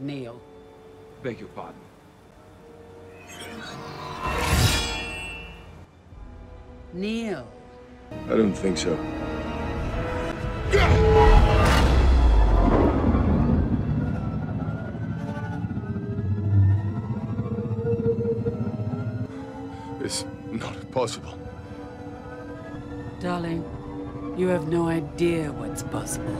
Neil, Beg your pardon. Neil, I don't think so. It's not possible. Darling, you have no idea what's possible.